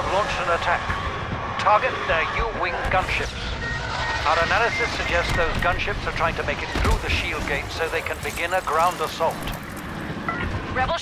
have launched an attack. Target their U-wing gunships. Our analysis suggests those gunships are trying to make it through the shield gate so they can begin a ground assault. Rebel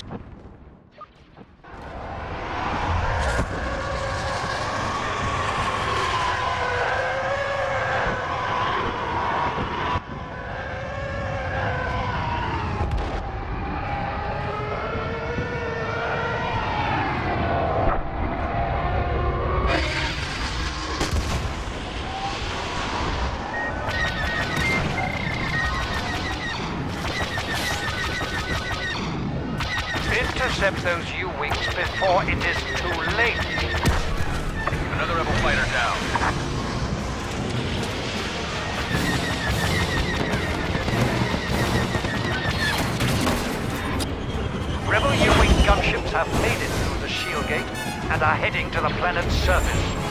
those U-wings before it is too late. Another rebel fighter down. Rebel U-wing gunships have made it through the shield gate and are heading to the planet's surface.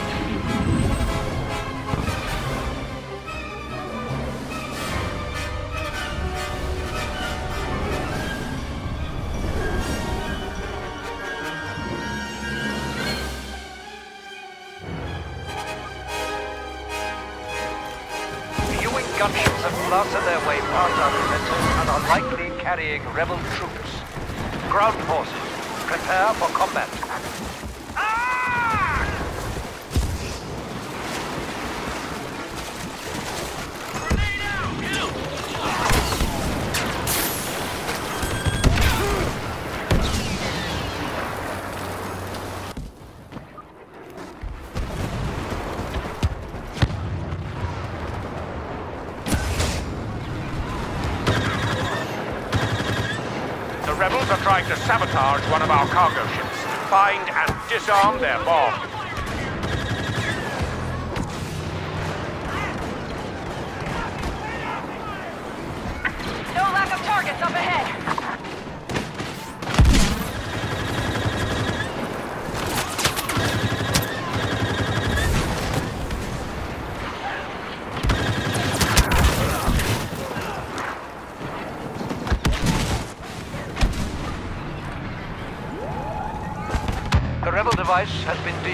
Gunships have blasted their way past our defenses and are likely carrying rebel troops. Ground forces, prepare for combat. Are trying to sabotage one of our cargo ships. Find and disarm their bomb.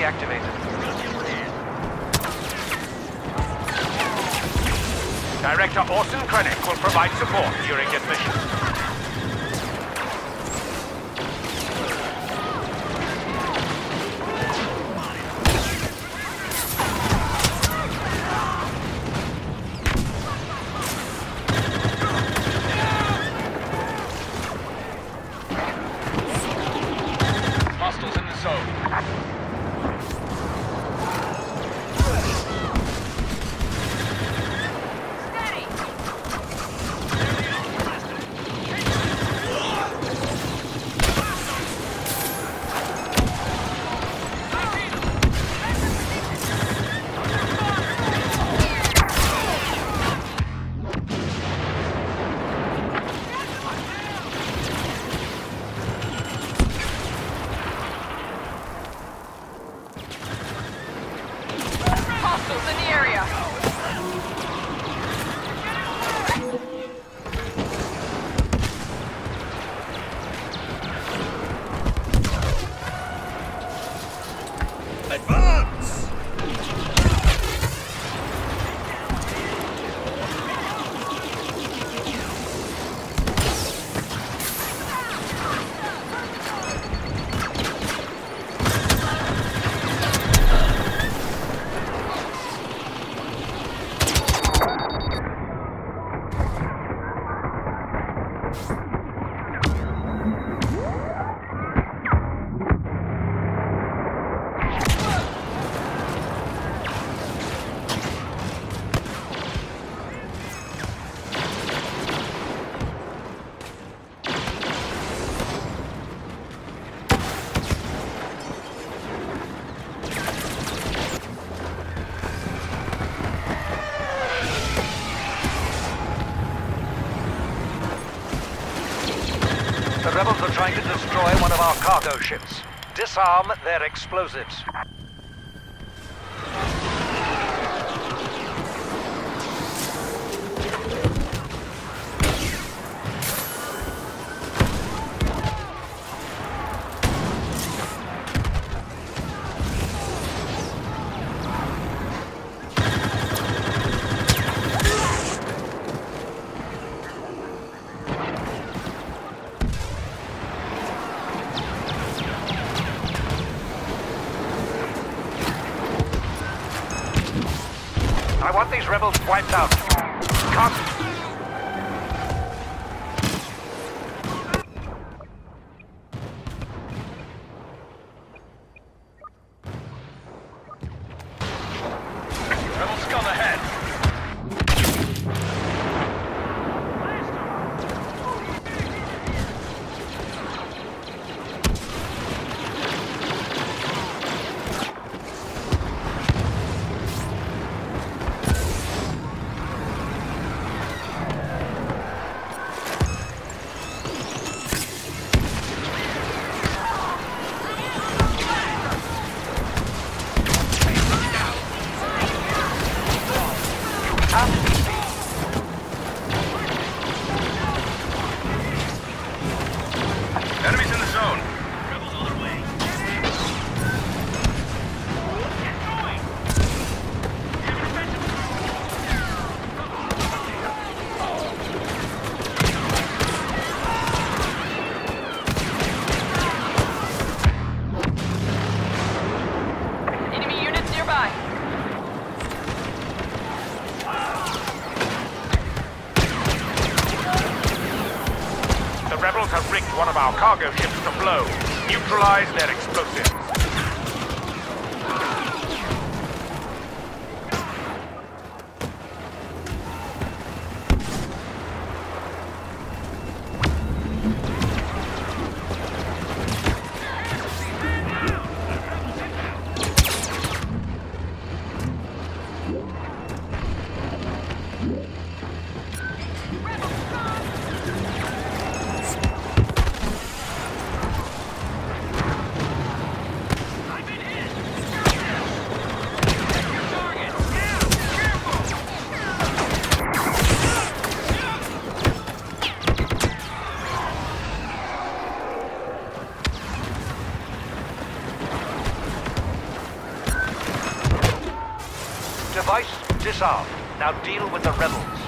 Deactivated. Director Orson Krennic will provide support during this trying to destroy one of our cargo ships. Disarm their explosives. Rebels wiped out. Cut! Rebel scum blow. Neutralize their explosives. Disarmed. Now deal with the rebels.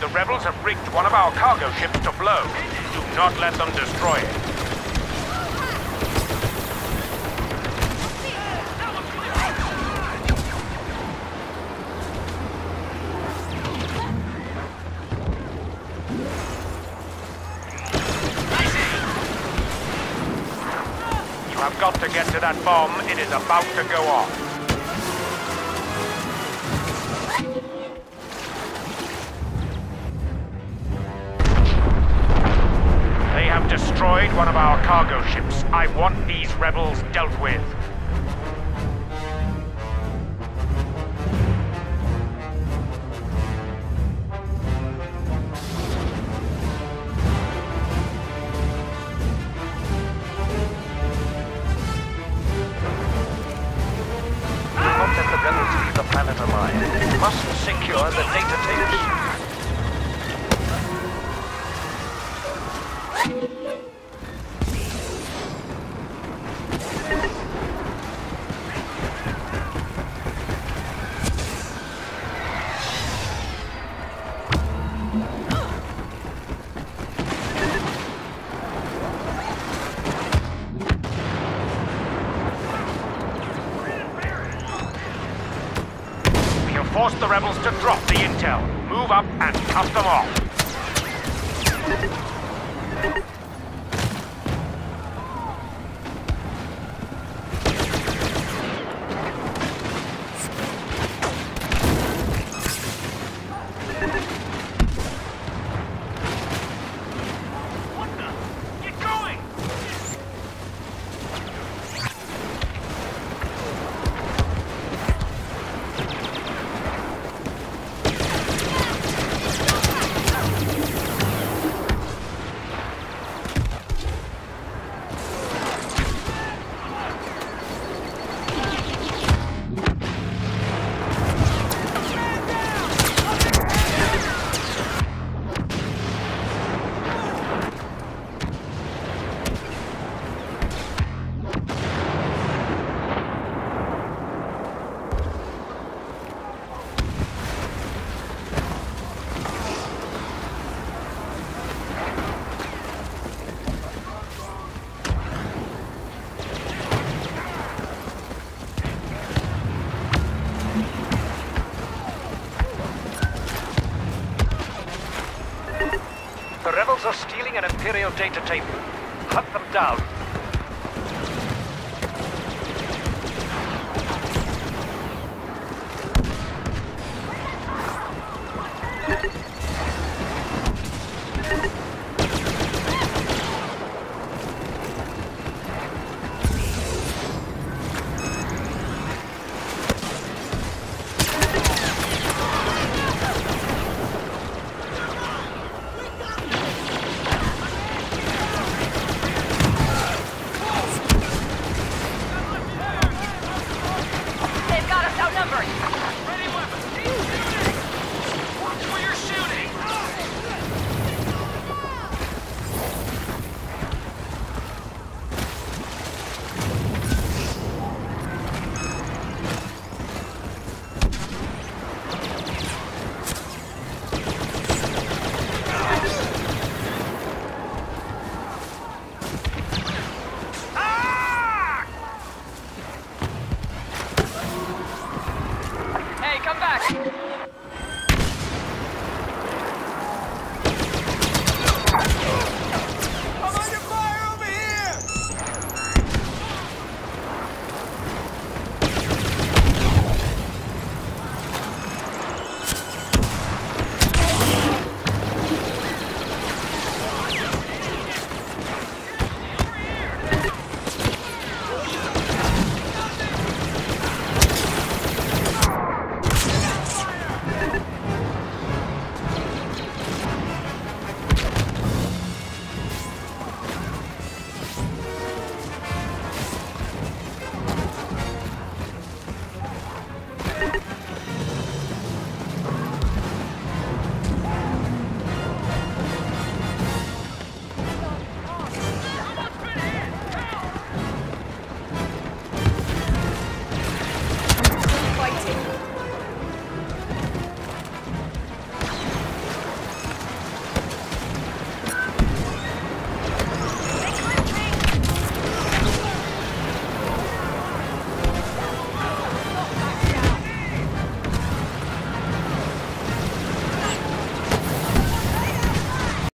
The rebels have rigged one of our cargo ships to blow. Do not let them destroy it. You have got to get to that bomb. It is about to go off. cargo ships. I want these rebels dealt with. Contact the rebels to leave the planet alive. We Must secure the data tapes. The rebels to drop the intel. Move up and cut them off. Are stealing an Imperial data tape. Hunt them down. Thank you.